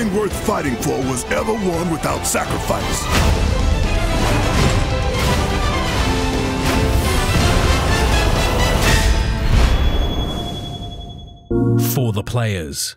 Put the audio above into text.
Nothing worth fighting for was ever won without sacrifice. For the players.